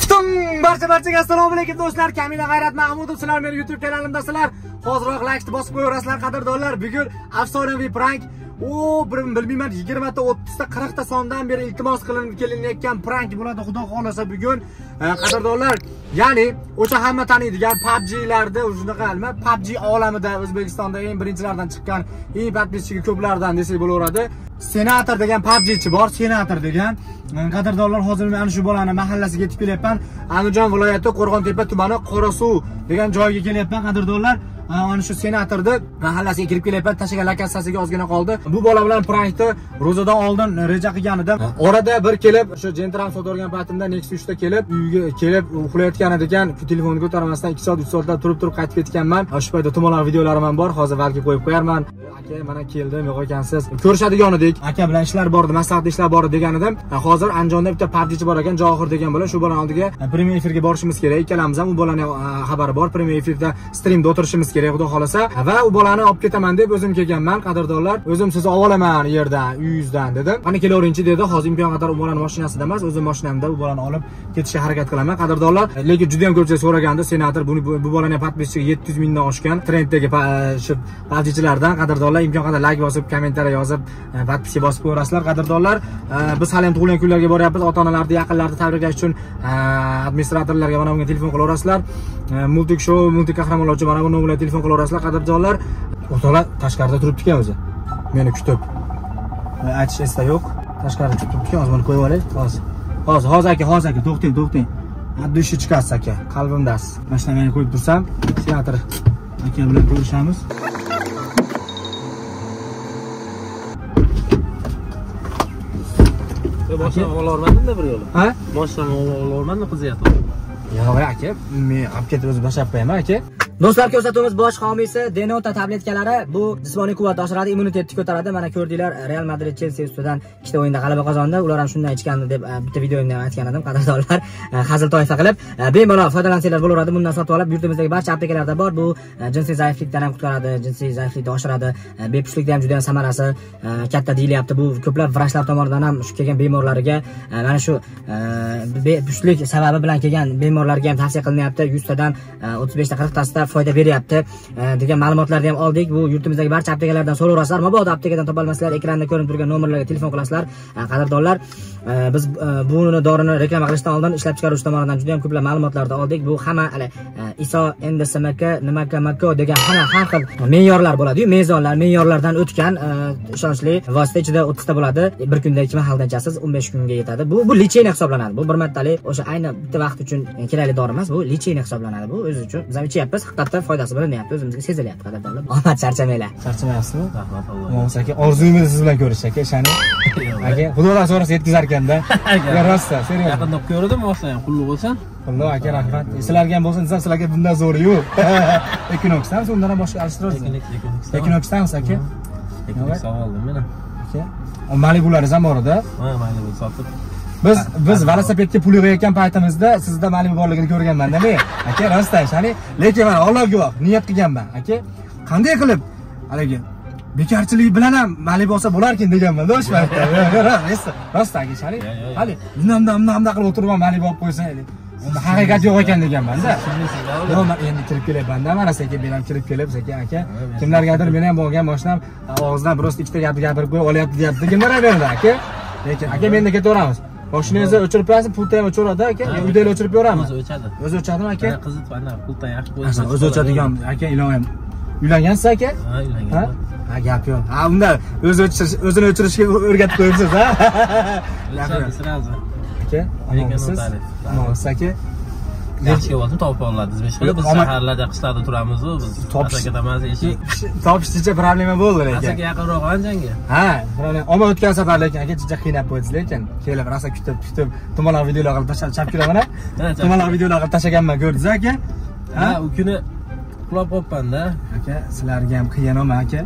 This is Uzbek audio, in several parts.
Butun barcha barchaga assalomu alaykum do'stlar. Kamila G'ayrat Mahmudov sizlar meni YouTube kanalimdasizlar. Hoziroq laykni bosib qo'yaverasizlar qadrdonlar. Bugun afsonaviy prank. O, bir bilmayman 20 ta, 30 ta, 40 ta sondan beri iltimos qilinib kelinayotgan prank bo'ladi. Xudo xolasa bugun e, qadrdonlar. Ya'ni o'sha hamma taniydigan PUBG'larda shunaqa nima PUBG olamida O'zbekistonda eng birinchilardan chiqqan, eng подписчиги ko'plardan desak bo'laveradi. Senator degan PUBGchi bor, Senator degan. E, qadrdonlar hozir men ana shu bolani mahallasiga yetib kelyapman. Andijon viloyati Qo'rg'ontepa tumani Qorasuv degan joyga kelyapman qadrdonlar. Mana shu senatorni mahallasiga kirib kelyapman tashlagan lokatsiyasiga ozgina qoldi. Bu bola bilan prankni ro'zadan oldin reja qilgan edim orada bir kelib o'sha jentram sotib olgan paytimda nexus uchda kelib uyga kelib uxlayotgan ekan telefonni ko'tarmasdan 2 soat 3 soatlab turib turib qaytib ketganman. Shu paytda tumonlar videolarim ham bor. Hozir balki qo'yib qo'yarman. Aka mana keldim yo'q ekansiz. Ko'rishadigan edik. Aka bilan ishlar bor edi maslahatli ishlar bor edi degan edim. Hozir andijonda bitta partiyachi bor ekan johir degan bola shu bolani oldiga premyer efirga borishimiz kerak. Ikkalamiz ham u bolani xabari bor. Premyer efirda streamda o'tirishimiz kerak xudo xohlasa va u bolani olib ketaman deb o'zim kelganman qadrdonlar o'zim sizni olib olaman yerdan uyingizdan dedim. Qani kelaveringchi? dedi. Hozir imkon qadar u bolani mashinasida emas o'zim mashinamda u bolani olib ketishga harakat qilaman qadrdonlar. Lekin juda ham ko'pchilik so'ragandi. Senator buni bu bolani подписчиги yetti yuz mingdan oshgan trenddagi e, shu partiyachilardan qadrdonlar imkon qadar layk bosib kommentariy yozib e, подписка bosib qo'yaverasizlar qadrdonlar. E, biz hali ham tug'ilgan kunlarga boryapmiz. Ota onalarni yaqinlarni tabriklash uchun administratorlarga mana bunga telefon qilaverasizlar multik shou multik qahramonlar uchun mana bu telefon qilaverasizlar qadrdonlar. O'rtoqlar tashqarida turibdi ekan o'zi. Meni kutib. Aytish esda yo'q. Tashqarida turibdi ekan hozir buni qo'yib olay. Hozir hozir hozir aka hozir aka to'xtang to'xtang dushi chiqasiz aka qalbimdasiz mashinamni qo'yib tursam teatr aka bilan ko'rishamiz. Moshina ololmadimda bir yo'li. ha? Moshina ololmadim qizyapti. yo'q aka men olib ketib o'zim boshlab qo'yaman aka Do'stlar ko'rsatuvimiz bosh homiysi Denota tabletkalari bu jismoniy quvvat oshiradi, immunitetni ko'taradi. Mana ko'rdinglar, Real Madrid Chelsea ustidan ikkita o'yinda g'alaba qozondi. Ular ham shundan ichgandi deb e, bitta videoyimda ham aytgan edim, qadrdonlar. E, hazil toifa qilib, e, bemalol foydalansanglar bo'laveradi. Bundan sotib olib, yurtimizdagi barcha aptekalarda bor. Bu jinsiy zaiflikdan ham qutqaradi, jinsiy zaiflikni oshiradi. e, Bepushtlikda ham juda ham samarasi katta deyilyapti. Bu ko'plab vrachlar tomonidan ham shu kelgan bemorlarga mana shu e, bepushtlik sababi bilan kelgan bemorlarga ham tavsiya qilinyapti. 100 tadan 35 ta 40 tasida foyda beryapti degan ma'lumotlarni ham oldik. Bu yurtimizdagi barcha aptekalardan so'raverasizlar. Mabodo aptekadan topolmasanglar ekranda ko'rinib turgan nomerlarga telefon qilasizlar. Qadrdonlar, biz e, bu buni dorini reklama qilishdan oldin ishlab chiqaruvchi tomonidan juda ham ko'plab ma'lumotlarni oldik. Bu hamma hali e, ISO NDSMK, nimaka mako degan hamma har xil me'yorlar bo'ladi-yu, mezonlar, me'yorlardan o'tgan e, ishonchli vosita ichida 30 ta bo'ladi. Bir kunda ikki mahaldan ichasiz, 15 kunga yetadi. Bu bu licheyna hisoblanadi. Bu bir martalik o'sha ayni bitta vaqt uchun kerakli dori emas, bu licheyna hisoblanadi. Bu o'zi uchun biz ham ichyapmiz, haqiqatdan foydasi bilinyapti, o'zimizga sezilyapti qadrdonlar. Omad charchamanglar. charchamayapsizmi Rahmat Alloh. Mo'min aka orzuyimiz siz bilan ko'rish aka ishani aka xudodan so'rasa yetkazar ekanda Ya, rostda serios Yaqinda ko'rdim moshina ham qulluq bo'lsin. Alloh aka rahmat sizlarga ham bo'lsin desam sizlarga bundan zo'ri yo'q ekinoksdan undan ham boshqa alishtirasiz ekinoksdansiz aka Ekinik savoldim men. aka malibularingiz ham bor edi Ha, mayli bu sotib. Biz biz velosipedga pul yig'ayotgan paytimizda sizda malibu borligini ko'rganmanda men aka rostdan ishani lekin mana Alloh guvoh niyat qilganman aka. Qanday qilib? Haligi bekorchilik bilan ham malibu olsa bo'larkin deganmanda o'sha paytda. Rost rost aka hali. Bundan bundan bundan qilib o'tirib malibu olib qo'ysa unda haqiqat yo'q ekan deganmanda. Yo'q man endi kirib kelyapmanda mana sekin men ham kirib kelib sekin aka kimlargadir men ham bo'lgan mashinam og'zidan просто ikkita gapni gapirib qo'yib olyapti deyapti kimlar berdi aka. Lekin aka menda ketaveramiz Mashinangizni o'chirib qo'yasiz, pulta ham o'chiradi aka. Uydagilar o'chirib beramiz. O'zi o'chadi. O'zi o'chadimi aka? Qizi mana puldan yaxshi Asal o'zi o'chadigan aka ilohim. Uylangansiz aka? Ha, Ha? uylangan. Ha, gap yo'q. Ha, unda o'zi o'chirish, o'zini o'chirishga o'rgatib qo'yibsiz, ha? Sразу. Aka, omonsiz? Omonsiz aka? Yaxshi kelib topib oladi. Biz Yo'q, biz shaharlarda, qishlarda turamiz-ku, biz Topish-. Topishgacha problema bo'ldi lekin. Asaka yaqinroq anjanga. Ha. Omma o'tgan safar lekin aka juda qiynab qo'ydingiz lekin. Kelib rosa kutib, kutib, tumanlar videolar qilib tashlab chap kiraman. Ha, chap- Tumanlar videolar qilib tashlaganman, ko'rdingiz aka? Ha, u kuni uxlab qolibman-da. Aka, sizlarga ham qiyin aka.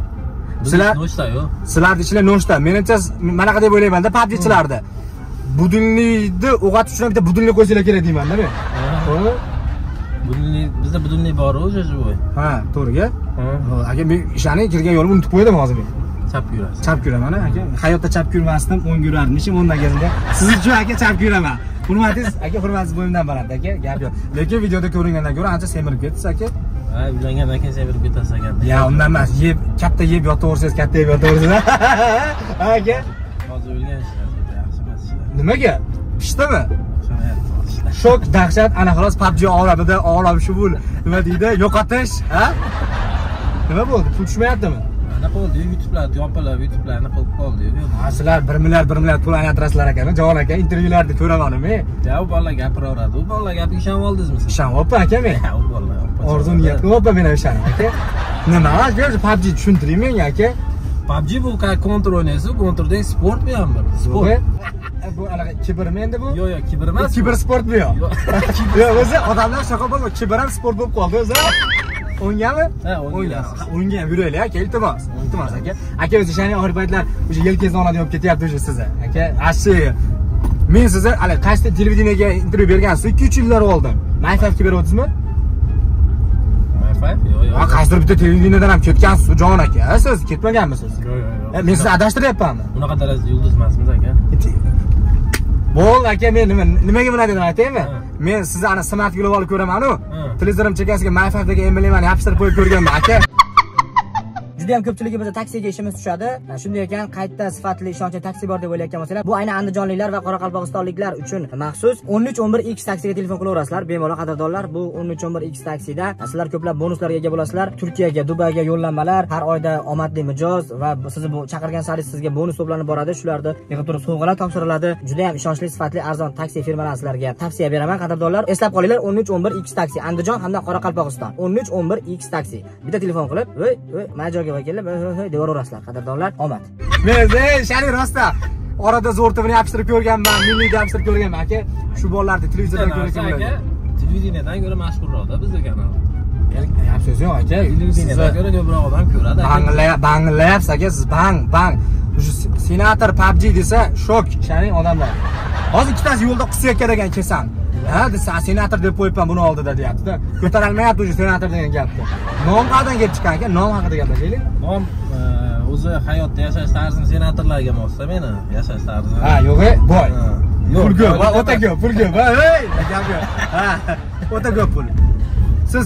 Biz Sizlar noshta-yu. sizlarni ichinglar noshta. Menimcha manaqa deb o'ylayman-da, PUBG'chilarni. Budunlikni o'g'atish uchun bitta budunlik qo'ysanglar kerak deyman-da men. Budunli, bizda budunli bor o'sha joy. Ha, to'g'riga. Aka, men ishani kirgan yo'limni unutib qo'ydim hozir men. chap yurasiz. Chap yuraman aka. Hayotda chap yurmasdim, o'ng yurardim. Ishim o'ndan kezdimda. Siz uchun aka chap yuraman. hurmatingiz aka hurmatingiz bo'yimdan baland aka gap yo'q lekin videoda ko'ringandan ko'ra ancha semirib ketdingiz aka ha uylangandan keyin semirib ketasiz ekan ya undan emas yeb katta yeb yotaversangiz katta yeb yotaversangiz aka hozir o'lgan ishlar juda yaxshi emas nimaga pishdimi shok dahshat ana xolos pubg olamida olam shuvul. Nima deydi? Yo'qotish ha? Nima bo'ldi? Pul tushmayaptimi? Anaqa bo'ldiyu youtubelar yopilib youtubelarni qilib qoldiyu Ha, sizlar bir milliard bir milliard pul aylantirasizlar ekan javon aka intervyularni ko'ramanmi ya u bolalar gapiraveradi u bolalar gapiga ishonib oldingizmi siz? Ishonyapman aka men? U bolalar orzu niyat qilyapman men ham ishonib aka? Nima pubg tushuntiring menga aka PUBG bu kontur o'ynaysiz konturdagi sport bu ham bir sport Bu- anaqa kibrmi endi bu? Yo'q yo'q kibr emas bu. kiber sport bu yo'q Yo'q. o'zi odamlar shunaqa bo'ldi kiber ham sport bo'lib qoldi o'zi. O'ngami? Ha, o'ngga. o'ngga Ha, o'ngga ham yuraylik aka iltimos iltimos aka. Aka o'zi shani oxirgi paytlar o'sha yelkangizni oladigan bo'lib ketyapti уже sizni aka. Ashi men sizni hali qaysi televideniyega intervyu bergansiz ikki uch yillar oldin. Mayfafga beryapsizmi Wi-Fi? yo'q yo'q. Ha qaysidir bitta televideniyadan ham ketgansiz jon aka siz ketmaganmisiz? Yo'q men sizni adashtiryapmanmi? Bunaqa darajada yulduz emasmiz aka. Bo'ldi aka men nima nimaga bunaqa dedim aytaymi? Men sizni ana smart glov olib ko'ramanu televizorim chekkasiga mayfafdagi emblemani yopishtirib qo'yib ko'rganman aka juda ham ko'pchiligimizda taksiga ishimiz tushadi. Shunday ekan qayta sifatli ishonchli taksi bor deb o'ylayotgan bo'lsanglar bu aynan andijonliklar va qoraqalpog'istonliklar uchun. Maxsus 1311 x taksiga telefon qilaverasizlar bemalol qadrdonlar bu 1311 x taksida. Sizlar ko'plab bonuslarga ega bo'lasizlar. Turkiyaga dubayga yo'llanmalar har oyda omadli mijoz va sizni bu chaqirgan sari sizga bonus to'planib boradi. Shularni yig'ib turib sovg'alar topshiriladi. Juda ham ishonchli sifatli arzon taksi firmalari sizlarga tavsiya beraman qadrdonlar. Eslab qolinglar 1311 x taksi andijon hamda qoraqalpog'iston. 1311 x taksi. Bitta telefon qilib voy voy mana joyga kelib voy voy deyaverasizlar qadrdonlar omad. Men ey shani rostda orada zo'r tibini yopishtirib ko'rganman milliyni yopishtirib ko'rganman. Aka shu bolalarni televizordan ko'rgan aka televideniyadan ko'ra mashhurroqda bizni kanal. Gap so'z yo'q aka. Televideniyadan ko'ra ko'proq odam ko'radi banglayapsiz aka. Siz bang bang. Уже senator pubg desa shok shaning odamlar. Hozir ikkitasi yo'lda qusayotgan ekan kesam ha desa senator deb qo'yibman buni oldida deyaptida. Ko'tarolmayapti уже senator degan gapni. Nom qayerdan kelib chiqqan aka nom haqida gaplashaylik nom e, o'zi hayotda yashash tarzim senatorlarga moslab meni yashash tarzim ha yo'q boy. Pul ko'p o'ta ko'p pul ko'p gap yo'q ha o'ta ko'p pul. Siz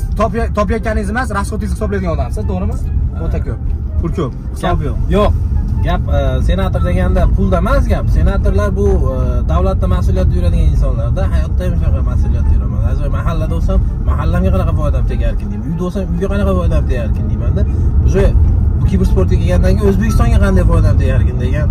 topayotganingiz emas расходingizni hisoblaydigan odamsiz to'g'rimi? O'ta ko'p pul ko'p hisob yo'q. yo'q gap e, senator deganda pulda emas gap. Senatorlar bu e, davlatda mas'uliyatda yuradigan insonlarda hayotda ham shunaqa mas'uliyatda yuraman mahallada bo'lsam mahallamga qanaqa foydam tegarkin deyman. Uyda bo'lsam uyga qanaqa foydam tegarkin deymanda уже kibersportga kelgandan keyin o'zbekistonga qanday foydam tegarkin degan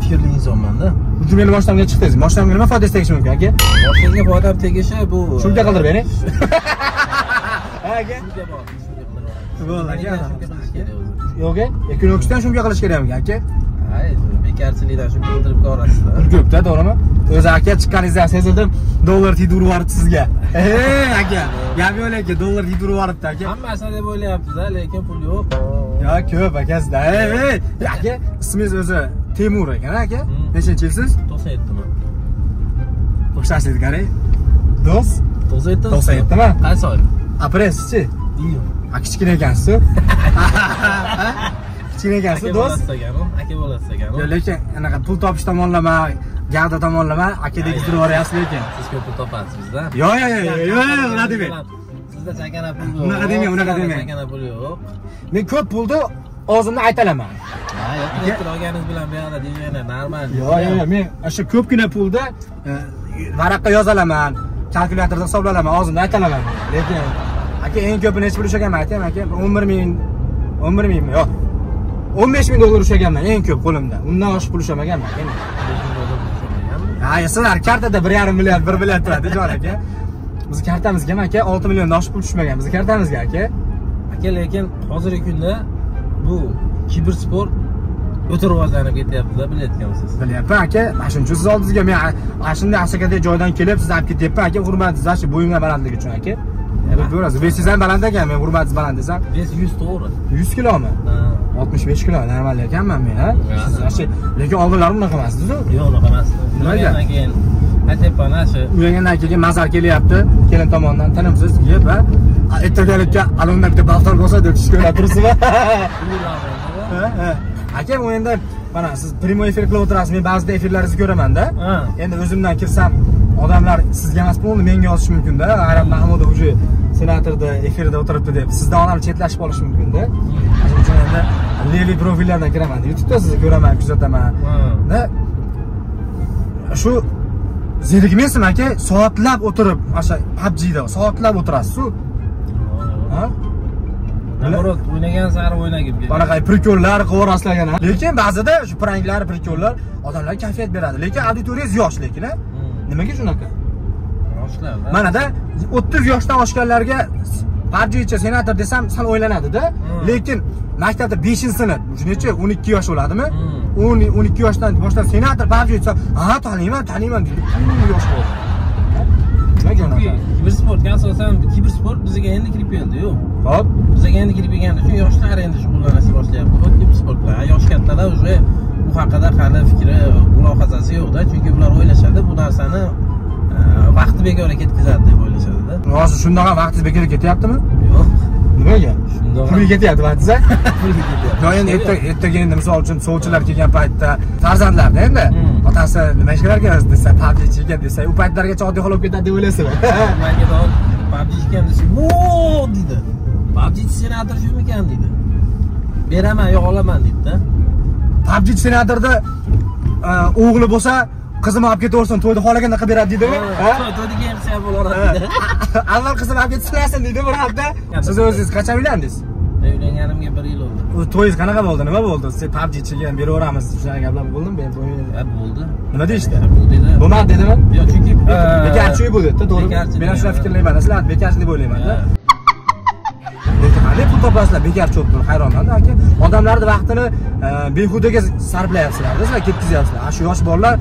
fikrli insonmanda Uchun meni boshlamga chiqdingiz. Boshlamga nima foydasi tegishi mumkin aka? Boshqaga foydam tegishi bu e, shunga qildirib bering ha aka yo'q aka o'qishdan shunga qilish kerakmi aka. Bekarchilikdan shunga qildirib ko'rasizlar pul ko'pda to'g'rimi? O'zi aka chiqqaningizdan sezildim dollar teydurib yuboribdi sizga. Aka. Gap yo'q lekin dollar teydurib yuboribdi aka. Hammasini deb o'ylayapti-da, lekin pul yo'q. Yo ko'p aka ey aka ismingiz o'zi temur ekan aka. Hmm. nechinchi yilsiz? To'qson yettimi? O'xshashlik qarang do'st? To'qson yetti To'qson yettimi? qaysi oy aprelchi iyun a kichkina ekansiz kichkina ekansiz aka do'st. aka bo'lasiz ekanu Yo, lekin anaqa pul topish tomonlama gavda tomonlama akadek turib yuboryapsiz lekin. Siz ko'p pul topasiz bizda yo yo yo yo yo yo unaqa demang. Sizda chakana pul yo'q. Unaqa demang, unaqa demang. chakana pul yo'q. Men ko'p pulni og'zimdan aytalaman yo'q olganingiz bilan bu yoqda deyveradi normal. Yo yo yo men o'sha ko'pgina pulni e, varaqqa yozalaman kalkulyatorda hisoblalaman og'zimdan aytalaman. Lekin aka eng ko'pi necha pul ushlaganman aytaymi aka o'n bir ming o'n bir mingmi yo'q o'n besh ming dollar ushlaganman eng ko'p qo'limda undan oshiq pul ushlamaganman aka ha sizlar kartada bir yarim milliard bir milliard turadi jon aka bizni kartamizga ham aka olti milliondan oshiq pul tushmagan bizni kartamizga aka aka lekin hozirgi kunda bu kibersport o'ta rivojlanib ketyaptida bilayotgansiz bilyapman aka mana shuning uchun siz oldingizga men ana shunday asakadek joydan kelib sizni olib ketyapman aka hurmatingiz shu bo'yimdan balandligi uchun aka bilib ko'rasiz vesingiz ham baland ekan men hurmatingiz baland desam vес yuz to'g'ri yuz kilomi Ha. oltmish besh kilo. Normal ekanman men shu- lekin oldinlari unaqa emasdizu yo'q unaqa emas Nimaga? keyin aytyapman shu uylangandan keyin mazar kelyapti kelin tomonidan tinimsiz yeb ha. Ertagalikka alanga bitta baftor bo'lsa deb tushib ko'rib turibsizmi aka bu endi mana siz prямой efir qilib o'tirasiz men ba'zida efirlaringizni ko'ramanda endi o'zimdan kirsam odamlar sizga emas bo'ldi menga yozishi mumkinda g'ayrat mahmudov уже senatorda efirda o'tiribdi deb. Sizdan odam chetlashib qolishi mumkinda shuning uchun endi leviy profillardan kiraman. Youtubeda sizni ko'raman kuzataman. Shu zerikmaysiz aka soatlab o'tirib o'sha pubgda soatlab o'tirasiz-ku ha naоборот o'ynagan sari o'ynagim keladi Bunaqa prikollar qilaverasizlar ha. Lekin ba'zida shu pranklar, prikollar odamlarga kayfiyat beradi. Lekin auditoriyangiz yosh lekin a. Nimaga shunaqa? yoshlarda Manada 30 yoshdan oshganlarga PUBGcha senator desam sal o'ylanadi-da. Hmm. Lekin maktabda 5-sinf, necha 12 yosh bo'ladimi? Hmm. 10 12 yoshdan boshlab senator desa, "Ha, taniyman, taniyman" deydi. U yosh bo'ladi. Kibersportga asosan kibersport bizga endi kirib keldi-yu Xo'p. bizga endi kirib kelgani uchun yoshlar endi shug'ullanishni boshlayapti. Bu kibersport bilan. Yosh kattalar уже bu haqida hali fikri mulohazasi yo'qda chunki ular o'ylashadi bu narsani e, vaqti bekorga ketkazadi deb o'ylashadida Hozir shundoq vaqtingiz bekorga ketyaptimi? yo'q Nimaga? Pulga ketyapti vaqtingiz a? pulga ketyapti. endi ertaga ertaga endi misol uchun sovchilar kelgan paytda farzandlarda endi Hmm. otasi nima ish qilar ekan desa pubg ekan desa u paytlargacha oddiy hol bo'lib ketadi deb o'ylaysizmi manga PUBG ekan desa "Vo!" deydi PUBG senator shumikan deydi beraman yo olaman deydida pubg senatorda e, o'g'li bo'lsa qizim olib ketaversin to'yda xohlaganda qilib beradi deydimi to'yda keyin qilsa ham bo'laveradi avval qizim olib ketsin deydi bir hafta. Siz o'zingiz qachon uylandingiz? Uylanganimga bir yil bo'ldi to'yingiz qanaqa bo'ldi? Nima bo'ldi? Siz pubgchiga beraveramiz. Shunaqa gaplar bo'ldimi? Men bo'ldi. Nima deyishdi? Bo'lmadi dedimi yo'q chunki bekarchi uy bu dedida to'g'rimi men ham shunaqa fikrlayman sizlar bekarchi deb o'ylaymanda qanday pul topasizlar? Bekarchi bo'lib turib hayronman aka odamlarni vaqtini e, behudaga sarflayapsizlarda sizlar ketkazyapsizlar. Ana shu yosh bolalar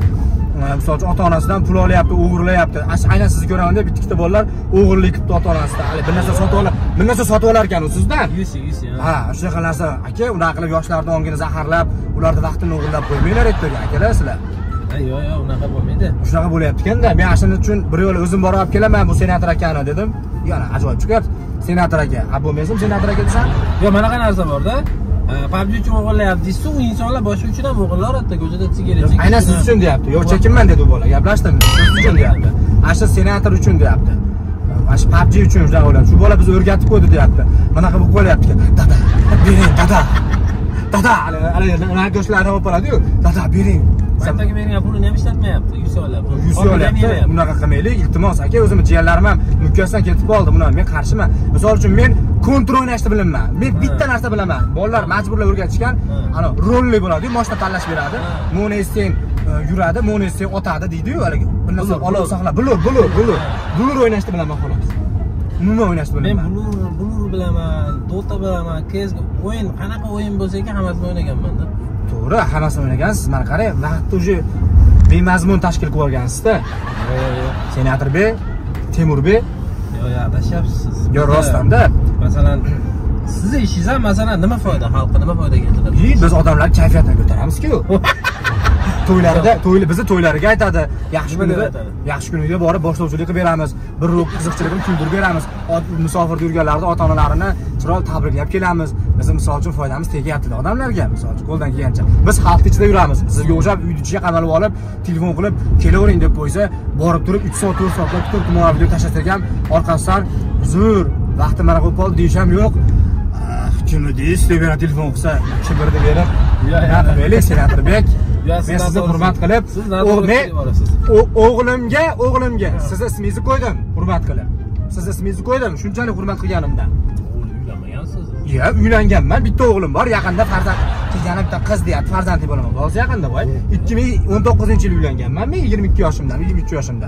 misol uchun ota onasidan pul olyapti o'g'irlayapti. Aynan sizni ko'ramanda bitta ikkita bolalar o'g'irlik qilibdi ota onasidan bir narsa sotib olar bir narsa sotib olar ekan u sizdan yusi yusi ha. shunaqa narsa aka unaqa qilib yoshlarni ongini zaharlab ularni vaqtini o'g'irlab qo'ymanglar ertaga akalar sizlar yo'q yo'q unaqa bo'lmaydi. Shunaqa bo'lyapti ekanda men ana shuning uchun bir yo'la o'zim borib olib kelaman bu senator akani dedim. Yana ajoyib chiqyapti. Senator aka a bo'lmasam senator aka desam? Yo'q manaqa narsa borda PUBG uchun o'g'irlayapti deysiz u insonlar boshqa uchun ham o'g'irlayapti ko'chada sigaret chekish aynan siz uchun deyapti. Yo'q chekinman dedi u bola. Gaplashdim. Siz uchun deyapti. Ana shu senator uchun deyapti. Ana shu pubg uchun shunaqa o'yladi shu bola bizni o'rgatib qo'ydi deyapti. Bunaqa bo'lib qolyapti. Dada bering dada. Dada haligi yoshlarni olib boradiyu. Dada bering. Maktabga bergan pulini ham ishlatmayapti yuz olyapti yuz olyapti bunaqa qilmaylik. Iltimos aka o'zimni jiyanlarim ham mukkasidan ketib qoldi. Buni men qarshiman. Misol uchun men kontr o'ynashni bilaman men bitta narsa bilaman. Bolalar majburlab o'rgatishgan. Ana rolli bo'ladiyu moshina tanlash beradi. Ha. monesten yuradi monesten otadi deydiyu haligi bir narsa olov blur. saqlab blur blur blur. Blur o'ynashni bilaman xolos? Umuman o'ynashni men bilaman? blur blur bilaman dota bilaman cs o'yin qanaqa o'yin bo'lsa ekan hammasini o'ynaganmanda. To'g'ri hammasini o'ynagansiz. Mana qarang vaqtni уже bemazmun tashkil qilib olgansizda. Senator bey temur bey yo'q yo'q adashyapsiz siz. Yo rostanda masalan sizni ishingiz ham masalan nima foyda xalqqa nima foyda keltiradi? Biz odamlar kayfiyatini ko'taramizku. To'ylarida to'yli bizni to'ylariga aytadi. Yaxshi aytadi? yaxshi kunida borib boshlovchilik qilib beramiz. Bir qiziqchiligini kuydirib beramiz. Musofirda yurganlarni ota onalarini chiroyli tabriklab kelamiz. Bizni misol uchun foydamiz tegyapti odamlarga. Misol uchun qo'ldan kelgancha. Biz xalqni ichida yuramiz. Sizga o'xshab uyni ichiga qamalib olib telefon qilib kelavering deb qo'ysa borib turib uch soat to'rt soatlab kutib video tashlasak ham orqasidan uzr vaqtim mana bo'lib qoldi deyish ham yo'q. Ah, kim edingiz deb yana telefon qilsa kibirni berib Ya, ya. nima qilaylik senatorbek Ya, men siz sizni hurmat qilib men o'g'limga o'g'limga sizni ismingizni qo'ydim hurmat qilib. Sizni ismingizni qo'ydim shunchalik hurmat qilganimdan. Uylanmagansiz? Iya uylanganman bitta o'g'lim bor yaqinda farzand kelgani bitta qiz deyapti farzandli bo'laman hozir yaqinda voy ikki ming o'n to'qqizinchi yil uylanganman men yigirma ikki yoshimda yigirma uch yoshimda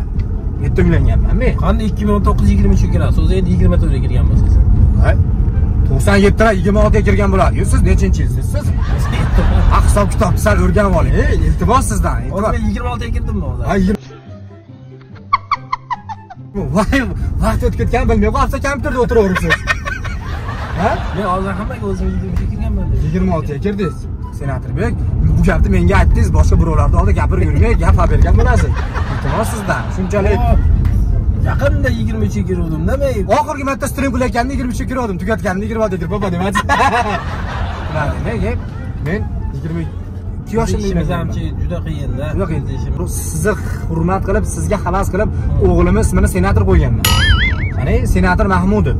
yerda uylanganman men qanday ikki ming o'n to'qqiz yigirma uchga kirasiz o'zi endi yigirma to'rtga kirganmisiz Voy, to'qson yettidan yigirma oltiga kirgan bo'ladi siz nechinchi yilsiz siz ha hisob kitobni sal o'rganib oling. Iltimos sizdan men yigirma oltiga kirdimmi hozir voy vaqt o'tib ketgan bilmay qolsa kompyuterda o'tiraveribsiz. Ha? Men hozir hammaga o'zim yigirma uchga kirganman yigirma oltiga kirdingiz. Senatorbek bu gapni menga aytdingiz boshqa birovlarni oldida gapirib yurmay gap bergan bo'lasiz sizdan shunchalik. Yaqinda yigirma uchga kiruvdimda men oxirgi marta strim qilayotganda yigirma uchga kirgandim tugatganimda yigirma oltiga kirib papa nima men men yigirma yoshimda ishimiz uylanganman. hamchi juda qiyinda Juda qiyin. Sizni hurmat qilib sizga havas qilib o'g'limni ismini senator qo'yganman. Qani senator mahmudov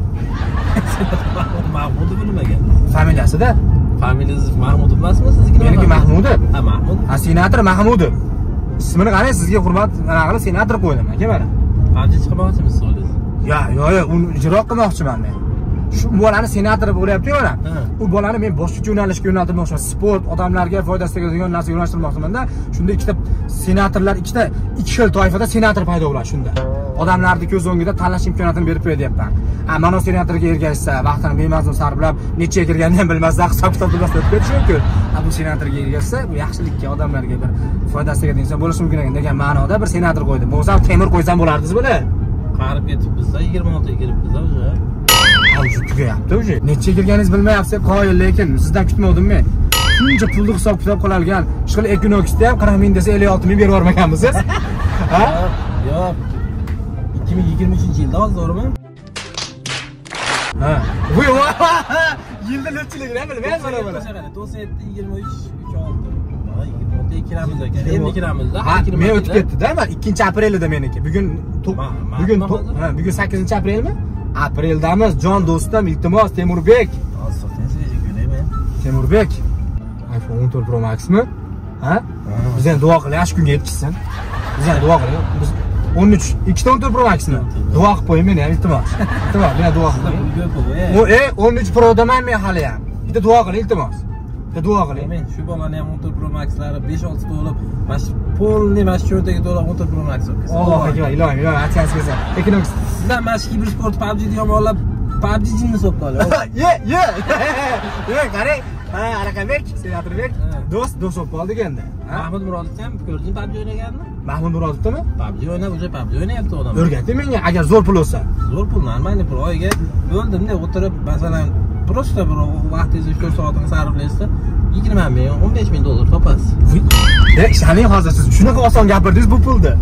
mahmudov nimaga? Familiyasida. Familiyangiz mahmudov emasmi sizniki nima meniki mahmudov ha mahmud. Senator mahmudov ismini qarang sizga hurmat mana qilib senator qo'ydim aka mana. Pabji chiqmoqchimisiz o'zingiz yo yo yo uni ijro qilmoqchiman men. Shu bolani senator bo'lyapti mana. U bolani men boshqa yo'nalishga yo'naltirmoqchiman. Sport odamlarga foydasi tegadigan narsaga yo'naltirmoqchimanda. Shunda ikkita senatorlar ikkita ikki xil toifada senator paydo bo'ladi shunda odamlarni ko'z o'ngida tanlash imkoniyatini berib qo'yadiyapman a mana senatorga ergashsa vaqtini bemazmun sarflab nechaga kirganini ham bilmasdan hisob kitob bilmasdan o'tib ketishi mumkin. A bu senatorga ergashsa bu yaxshilikka odamlarga bir foydasi tegadigan inson bo'lishi mumkin ekan degan ma'noda bir senator qo'ydim bo'lmasam temir qo'ysam bo'lardingiz buni. Qarib ketibmiz-da, 26 ga kiribmiz-da уже. Tugayapti уже. Necha kirganingizni bilmayapsiz qoyil lekin sizdan kutmovdim men shuncha pulni hisob kitob qiladigan ishqil ekinoksda ham qirq ming desa ellik olti ming berib yubormaganmisiz? Ha? Yo'q 2023 yilda hozir to'g'rimi ha. Yilda nechiligini ham bilmayapman mana buni 97 23 36 26 kiramiz aka endi kiramizda. Men o'tib ketdida man ikkinchi aprel edi meniki. Bugun bugun bugun sakkizinchi apreldmi apreldamiz jon do'stim iltimos temurbek. Temurbek. iphone 14 pro maxmi ha? Biz ham duo qiling shu kunga yetkazsin biz ham duo qiling biz 13 ikkita 14 pro maxmi duo qilib qo'ying meni ham iltimos iltimos meni ham duo qilib e 13 prodaman men hali ham bitta duo qiling iltimos bitta duo qiling men shu bolani ham 14 pro maxlari 5-6 to'lib mana shu polniy mana shu cho'ntaga to'lib 14 pro max allohu akbar ilohim ilohim atsiyasi kelsa ekonomik sizdan mana shu kibersport PUBG yomonlab PUBG jinni hisobga olib ye ye. Ye qarang ha anaqabek senatorbek. Do'st do'st bo'lib qoldik endi mahmud murodovni ham ko'rding PUBG o'ynaganini mahmud murodovnimi PUBG o'ynab уже PUBG o'ynayapti odam o'rgating menga agar zo'r pul bo'lsa. Zo'r pul нормальный pul. Oyiga o'ldimda o'tirib masalan просто bir vaqtingizni uch to'rt soatini sarflaysizda yigirma ming o'n besh ming dollar topasiz. Ishaning hozir siz shunaqa oson gapirdingiz bu pulni.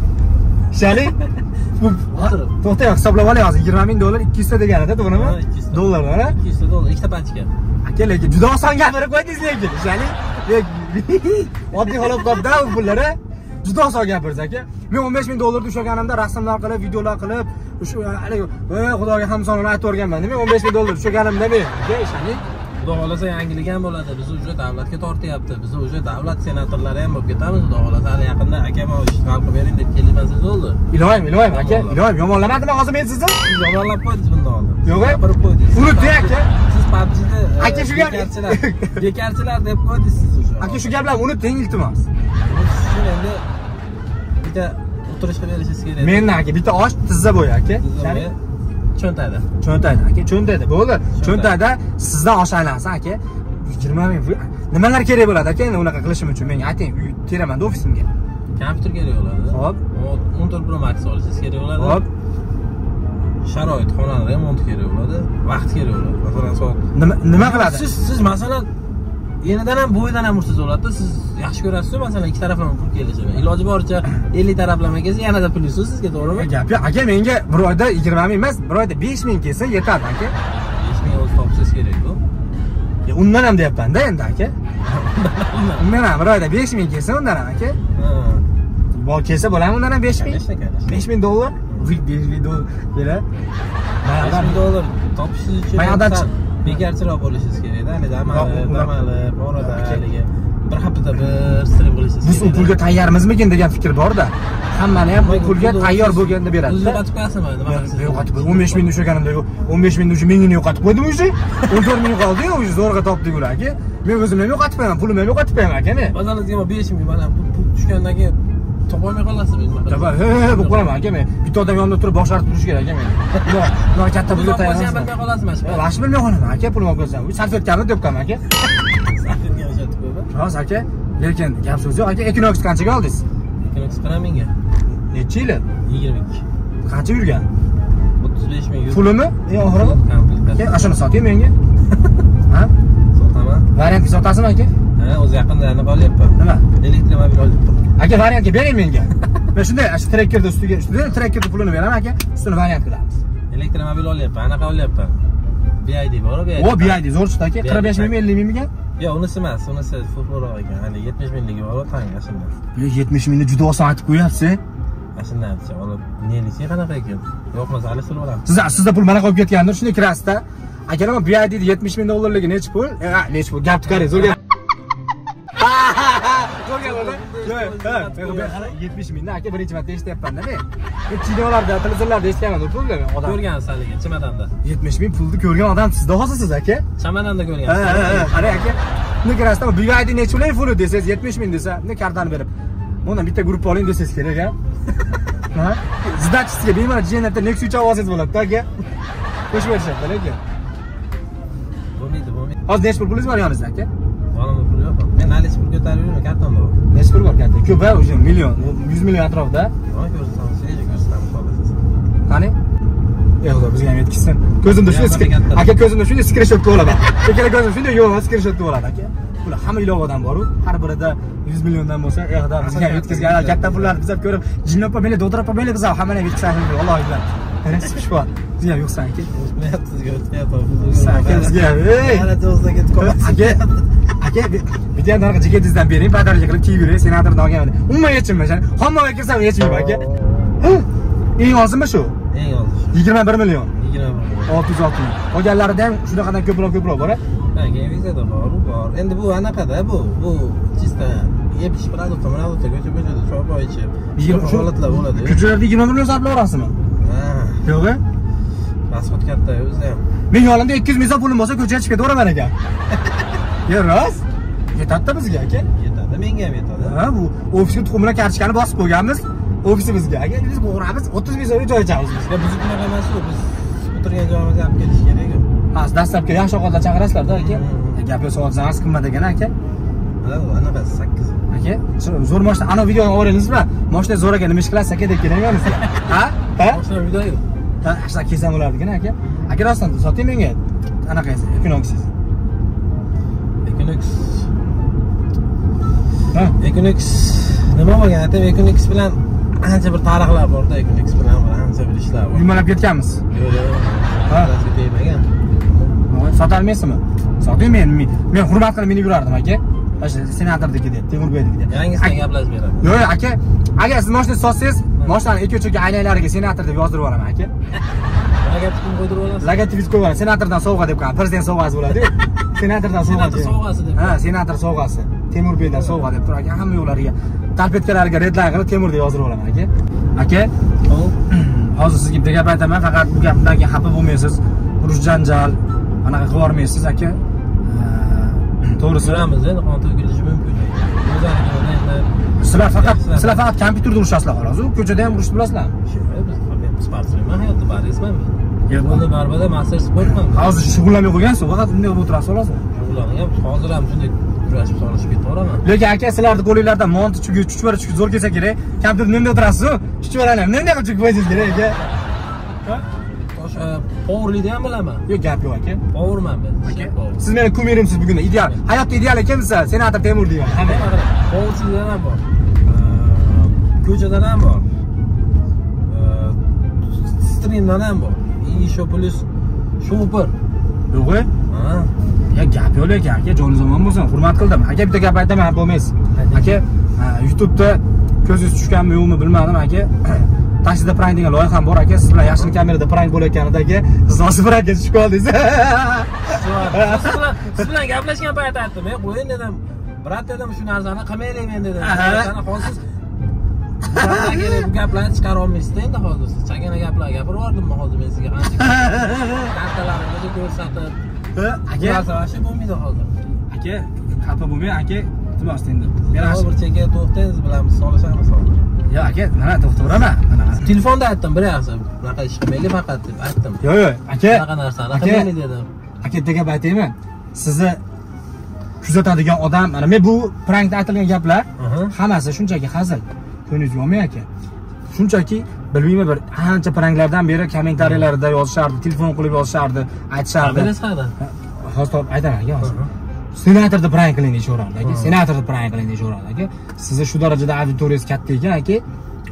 O'tirib. to'xtang hisoblab olay hozir yigirma ming dollar ikki yuzta deganida to'g'rimi? Ikki yuzta. dollar ikki yuzta dollar ikkita pachka. Aka lekin juda oson gapirib qo'ydingiz lekin ishaning oddiy holat qolibdi bu pullar a. juda oson gapirdingiz aka. Men o'n besh ming dollarni ushlaganimda rasmlar qilib videolar qilib shu haligi "Voy, xudoga hamdonini aytib o'rganman men o'n besh ming dollar ushlaganimda men xudo xohlasa yangilik ham bo'ladi. Biz уже davlatga tortyapti. Biz уже davlat senatorlari ham bo'lib ketamiz. Xudo xohlasa hali yaqinda akam ishni hal qilib bering deb kelmasangiz bo'ldi. Ilohim ilohim aka Alloh. ilohim yomonlamadim hozir men sizni? Siz yomonlab qo'ydingiz bundan oldin Yo'q, e? gapirib qo'ydingiz. Unutdi, aka. Pubgni Aka, shu gap- bekarchilar deb qo'ydingiz siz уже aka shu gaplarni unuting iltimos. Shuni endi bitta o'tirish qilib berishingiz kerak. Mendan aka bitta osh tizza bo'yi aka. Sizlarga cho'ntakda cho'ntakda aka cho'ntakda bo'ldi. Cho'ntakda sizdan osh aylansin aka yigirma ming nimalar kerak bo'ladi aka? Endi unaqa qilishim uchun menga ayting uy teramanda ofisimga. Kompyuter kerak bo'ladi. Hop. o'n to'rt pro max olishingiz kerak bo'ladi. Hop sharoit xonani remonti kerak bo'ladi vaqt kerak bo'ladi. Masalan soat nima nima qiladi? siz siz masalan yenidan ham bo'yidan ham ursangiz bo'ladida siz yaxshi ko'rasiz masalan ikki taraflama pul kelishini. Iloji boricha ellik taraflama kelsa yanada plyusi sizga to'g'rimi? Gap yo'q. Aka menga bir oyda yigirma ming emas bir oyda besh ming kelsa yetadi aka. Besh ming o'zi topishingiz kerakku undan ham deyapmanda endi aka. Undan ham bir oyda besh ming kelsa undan ham aka. Kelsa bo'ladimi undan ham besh ming? Besh ming dollar besh ming dollar beradi besh ming dollar topishingiz uchun chiq- bekarchiroq bo'lishingiz kerakda haligi damali Yo'q, ular- damali borada Aka. haligi bir haftada bir strim qilishingiz biz u pulga tayyormizmikin degan fikr borda. Hammani ham bu pulga tayyor bo'lganda beradi o'zingiz yo'qotib qo'yasizmi nima yo'qotib o'n besh mingni ushlaganimda o'n besh mingni уже mingini yo'qotib qo'ydim уже o'n to'rt ming qoldiyu уже zo'rg'a topdik ular aka men o'zim ham yo'qotib qo'yaman pulimni ham yo'qotib qo'yaman aka men bazaringizga besh ming mana pul tushgandan keyin topolmay he he bo'lib qolaman aka men. Bitta odam yonimda turib bosh artib turishi kerak aka men. Bunaqa- katta pul pulga tayyorlansan bilmay qolasizmi yaxshi bilmay qolaman aka pulim olib qo'ysam salfetkani topganman aka? Sahrga o'xshatib qo'yib rost aka lekin gap so'z yo'q aka ekinoks qanchaga oldingiz? Ekonomik qirq mingga necha yil yigirma ikki. Qancha yurgan? O'ttiz besh ming pulimi? Eng oxirgi aka shuni soting menga. Sotaman. Variantga sotasizmi aka? Ha o'zi yaqinda anaqa olyapman nima? Elektromobil olyapman aka variantga bering menga? Men shunday shu trekkerni ustiga ustida trekkerni pulini beraman aka ustini variant qilamiz. Elektromobil olyapman anaqa olyapman? BID bor o bid zo'r chiqdi aka qirq besh mingmi ellik mingmikan yo'q unisi emas unisi fullroq ekan hali yetmish mingligi bor tank mana shundan. Yetmish mingni juda oson aytib qo'yyapsiz mana shundan aytsa olib nelisi qanaqa ekan? Yo'qmasa hali silib olamiz siz sizda pul mana qolib ketgandir shunday kirasizda. Aka nima bid yetmish ming dollarligi nechi pul? E, nechi pul? Gapni qarang zo'r gap yetmish mingni aka birinchi marta eshityapmanda men men kinolarda televizorlarda eshitganman pulni odam ko'rgansiz haligi chemadanda yetmish ming pulni ko'rgan odam sizda hozir siz aka chamadanda ha ko'rgansiz ha ha qarang aka bunda kirasizda bid necha ulay puli desangiz yetmish ming desa bunday kartani berib bundan bitta gruppa oling desangiz kerak a ha bemalol jnatda nexus uch olsangiz bo'ladi aka qo'shib berishadi lekin bo'lmaydi bo'lmaydi hozir nechi pul pulingiz bor yoningizda aka yonimda pul yo'q. Men наличный pul ko'tarib yurman kartonda bor. Nechi pul bor katta ko'p a уже million yuz million atrofida Voy ko'rsatamiz svejiy ko'rsatamiz xohlasangiz qani? Ey xudo bizga ham yetkazsin ko'zimda shunday aka ko'zimda shunday skrinshot qilib olaman. Ikkala ko'zim shunday yo'q skrinshot qilib oladi aka bular hamma ilovadan boru. Har birida yuz milliondan bo'lsa ey xudo bizga ham yetkazgan. Katta pullarni biz ham ko'rib jinni opa mayli doktor opa mayli biz ham hammani ham yetkazsak alloh bilan shukur bizga ham yo'qsan aka bizga ham, ey! qanacha o'zida ketib qolasiz aka bitta anaqa jaketingizdan bering podarka qilib kiyib yuring senatorni olganman umuman yechimman hammaga kirsam yechmayman aka. Eng ozmi shu? Eng shu yigirma bir million. Yigirma bir olti yuz olti ming. Qolganlarida ham shunaqadan ko'proq ko'proq bor vizada bor u bor. Endi bu anaqada bu bu чисто yepish продукт продукт ko'cha ko'chada choy ichib. Shunaqa holatlar bo'ladi. Ko'chalarda yigirma million sarflab yuborasizmi? Yo'q pasport katta o'zida ham. Men yonimda ikki yuz ming so'm pulim bo'lsa ko'chaga chiqib ketaveraman ekan yo rost. Yetadida bizga aka. Yetadi menga ham yetadi. Ha bu ofisga tuxum bilan bosib qo'yganmiz ofisimizga aka. Biz boramiz o'ttiz ming so'mga joy ochamiz biz biz bunaqa emas biz o'tirgan joyimizga olib kelish kerak ha dastlabki yaxshi ovqatlar chaqirasizlarda aka. Mm. gap yo'q arz qimmat ekan aka. Ha, u anaqa sakkiz. Aka zo'r moshina ana videoni olib oringizmi moshina zo'r ekan nima ish qilasiz aka deb sizga ha? Ha? Boshqa video yo'q Ha, shunaqa kelsam bo'lardikan aka. Aka rostdan soting menga. Anaqangizni ekonogisiz Equinox. Ha? Equinox. Nima bo'lgan aytib Equinox bilan ancha bir tarixlar borda. Equinox bilan bir ancha bir ishlar bor. Yumalab ketganmiz. Yo'q tegmagan sotolmaysizmi soting men men hurmat qilib minib yurardim aka. Mana shu senatordagidek temurboydagidek yangisidan gaplashib beraman yo'q yo'q aka. Agar siz moshina sotsangiz moshinani ikki uchiga aylanlariga senator deb yozdirib yuboraman aka. Logotipini qo'ydirib olasiz logotipingizni qo'yib yuboraman senatordan sovg'a deb qo'yaman prezident sovg'asi bo'ladi-yu. senatordan sovg'a Senator sovg'asi deb. ha senator sovg'asi. Temurbeydan sovg'a deb turib aka. Hamma yo'qlariga talpetkalariga redline qilib temur deb yozdirib olaman aka. Aka hozir sizga bitta gap aytaman faqat bu gapdan keyin xafa bo'lmaysiz. Urush janjal anaqa qilib yubormaysiz aka to'g'risi. Ko'ramiz endi qon to'kilishi mumkin sizlar faqat sizlar faqat kompyuterda urishasizlar xolos ko'chada ham urishni bilasizlarmi sportsmenman hayotda barisman Yo'q. bunda barbada master sportman hozir shug'ullanmay qo'ygansiz siz faqat bunday qilib o'tirasiz xolos shug'ullanagan hozir ham shunday kurashib solishib ketaveraman lekin aka sizlarni qo'linglarda monti chugi chuchvara zo'r kelsa kerak. Kompyuter bunday o'tirasiz chuchvarani bunday qilib chukib qo'yishingiz kerak aka o'sha powerlikni ham bilaman. Yo'q gap yo'q aka. Powerman men. Aka siz meni kumirimsiz bugun. Ideal hayotda ideal ekansiz senator temur deyman powerchilikdan ham bor. Ko'chadan ham bor. Strimdan ham bor. И еще plus shopper. Yo'q e? Ha? Ya gap yo'q aka. Joningiz omon bo'lsin. Hurmat qildim. Aka bitta gap aytaman bo'lmaysiz. Aka youtubeda ko'zingiz tushganmi yo'qmi bilmadim aka taksida prank degan loyiham bor aka siz bilan yashin kamerada prank bo'layotganida aka siz hozir prankga tushib qoldingiz. Siz bilan gaplashgan payt aytdim ey qo'ying dedim. Brat dedim shu narsani qilmaylik dedim. Aha. narsani hozir bu gaplarni chiqara olmaysizda endi hozir. Siz chagana gaplar gapirib yubordimmi hozir men sizga qancha kartalaringizni ko'rsatib. Aka. Narsa bo'lmaydi hozir. Aka xafa bo'lmang aka. Iltimos endi. Men bir chekka to'xtang biz bilan biz solishamiz hozir yo aka mana to'xtaveraman. Telefonda aytdim bir yaxshi bunaqa ish qilmaylik faqat deb aytdim. Yo'q yo'q aka bunaqa narsani qilmaylik dedim. aka bitta gap aytaymi? Sizni kuzatadigan odam mana men bu prankda aytilgan gaplar hammasi shunchaki hazil. Ko'nglingizga olmang aka. Shunchaki bilmayman bir ancha pranklardan beri kommentariyalarda yozishardi telefon qilib yozishardi aytishardi. Berasiz qayerdan? hozir aytaman aka hozir. Senatorni prank qiling deyishaverardi aka. Aha. senatorni prank qiling deyishaverardi aka. Sizni shu darajada auditoriyangiz katta ekan aka.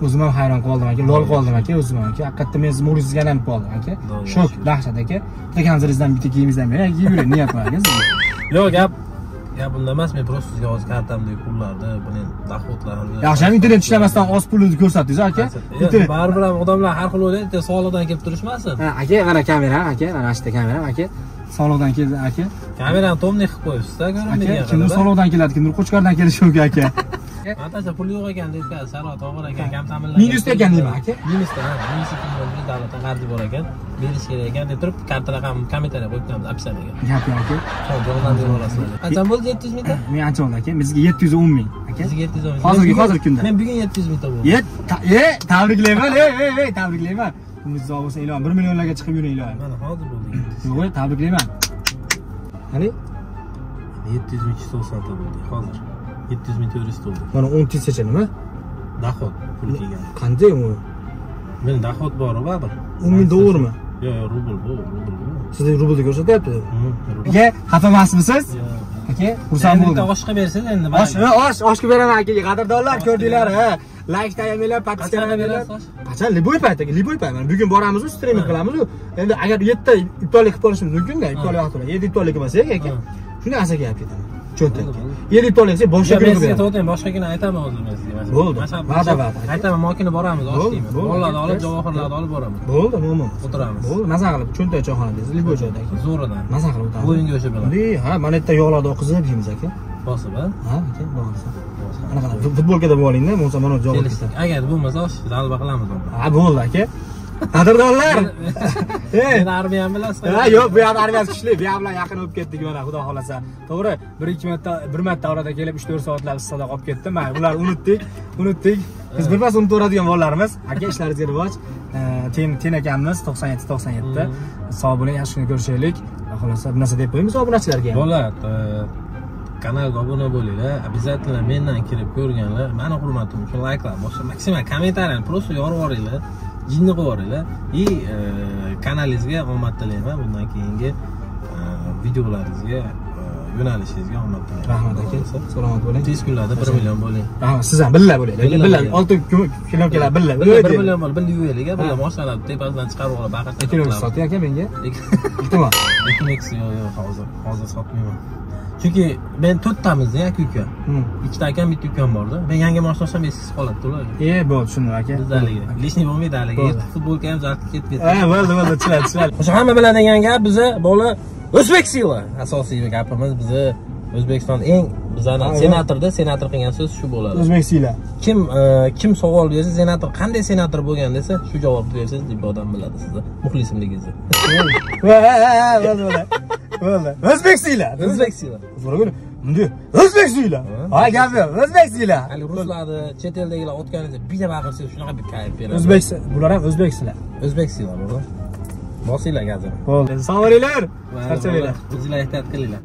O'zim ham hayron qoldim aka. Lol qoldim aka o'zim ham aka. Haqiqatdan men sizni muxlisizga aylanib qoldim aka. Shok dahshat aka. Bitta konsertingizdan bitta kiyimingizdan aka kiyib yuring niyat bor aka yo'q gap gap unda emas men просто sizga hozir kartamdagi pullarni buni dohodlarni yaxshi ham internet ishlamasdan oz pulni ko'rsatdingiz aka. Internet baribir ham odamlar har xil o'ylaydi soliqdan kelib turishmasin. Aka mana kamera aka. Mana shu yerda kamera aka soliqdan keldi aka. Kamerani tomniy qilib qo'yibsiz-da aka ko'rinmaydigan kimdir qilib soliqdan keladi kimdir qo'chqordan kelishi mumkin aka? Atacha pul yo'q ekan deb sharoit og'ir ekan kam ta'minlangan. Minusda ekan nima aka? minusda pul bo'ldi davlatdan qarzi bor ekan. Berish kerak ekan deb turib karta raqamini kommentariya qo'yib qo'yamiz opisiyaga gap yo'q aka. Hop yoldan beraverasizlar qancha bo'ldi yetti yuz mingta? Men ancha bo'ldi aka. Bizga yetti yuz o'n ming aka. Yuz o'n ming. Hozirgi- hozirgi kunda. men bugun yetti yuz mingta bo'ldi e tabriklayman ey ey ey tabriklayman uzoq bo'lsin ilohim bir millionlarga chiqib yuring ilohim mana hozir bo'ldi. Yo'q ey tabriklayman. Qani yetti yuz ming ikki yuz to'qsonta bo'ldi. Hozir yetti yuz ming to'rt yuz bo'ldi. Mana o'n tысяча nima dohod pul kelgan. qanday u? Meni dohod bor baribir. O'n ming dollarmi yo'q yo'q rubl bu rubl bu. Sizda rublda ko'rsatyapti? Aka xafa emasmisiz aka xursand bo'ldim. bitta oshga bersangiz endi osh osh oshga beraman akaga qadrdonlar ko'rdinglar ha layk tayyorlanglar подпискаlar Qachon osh? qachon liboy payt mana bugun boramizu streaming qilamizu. Endi agar yettita iftorlik qilib olishimiz mumkinda iftorlik vaqti bilan yetti iftorlik qilmasak aka Ha. shunday asaga olib ketaman cho'ntakka yetti iftorlik qilsak boshqa kuni men sizga to'xtang boshqa kuni aytaman hozir men sizga Bo'ldi. Va'da, va'da. aytaman makina boramiz osh deyman bo'ldi. mollarni olib javohirlarni olib boramiz. Bo'ldi mo'min. O'tiramiz. bo'ldi. Maza qilib cho'ntak choyxonadasiz liboy joyda aka zo'ridan. Maza qilib o'tamiz bo'yin go'shti bilan. Ha mana yerda yog'larni oqizib yeymiz aka bosib a ha aka futbolkada bo'lib olingda bo'lmasa mana joy kelishdik agar bo'lmasa osh zalba qilamiz ha bo'ldi aka. Qadrdonlar! Ey meni armiyani bilasizmi ha yo'q bu ham armiyasi kuchli bu ham bilan yaqin bo'lib ketdik mana xudo xohlasa. To'g'ri bir ikki marta bir marta orada kelib uch to'rt soatlab issiqda qolib ketdi mayli ular unutdik unutdik. Biz birpas unutaveradigan bolalarimiz aka ishlaringizga rivoj ten ten to'qson yetti to'qson yetti. Sog' bo'ling yaxshi kun ko'rishaylik. Xudo xohlasa bir narsa deb qo'yamiz obunachilarga ham bo'ladi kanalga obuna bo'linglar. Обязательно mendan kirib ko'rganlar. Mani hurmatim uchun layklar boshqa maksimal kommentariyani просто yorib yuboringlar. Jinni qilib yuboringlar. И e, kanalingizga omad tilayman. Bundan keyingi e, videolaringizga e, yo'nalishingizga omad tilayman. Rahmat aka. Salomat bo'ling. Tez kunlarda bir million bo'ling. Rahmat. Siz ham billa bo'ling. olti kilometrlar billa bir million bo'l bir yuvaylik a bir Ha. moshinalarni tepasidan chiqarib olib baqirsa soting aka menga. Iltimos. Yo'q yo'q hozir hozir sotmayman chunki men to'rttamiz aka uka Hmm. ikkita akam bitta ukam borda men yangi moshina olsam eskiz qoladi to'g'ri e bo'ldi tushundim aka. Bizda haligi lishniy bo'lmaydi haligi erta futbolka ham zartib ketmaydi ha bo'ldi bo'ldi tushunadi tushunadi o'sha hamma biladigan gap biza bola o'zbek sila asosiy gapimiz biza o'zbekiston eng bizani senatorda senator qilgan so'z shu bo'ladi. O'zbek siyla kim e, kim savol bersa senator qanday senator bo'lgan desa shu javobni bersangiz deb odam biladi sizni muxlisligingizni bo'ldi bo'ldi bo'ldi o'zbek siyla o'zbek sila bunday. O'zbek siyla Ha. ha gap yo'q o'zbek siyla hali ruslarni chet eldagilar otganingizda bitta baqirsangiz shunaqa bir kayf beradi. O'zbek bular ham o'zbek siyla o'zbek sila bo'ldi bosinglar gazini bo'ldi. Sog' bo'linglar charchamanglar o'zinglar ehtiyot qilinglar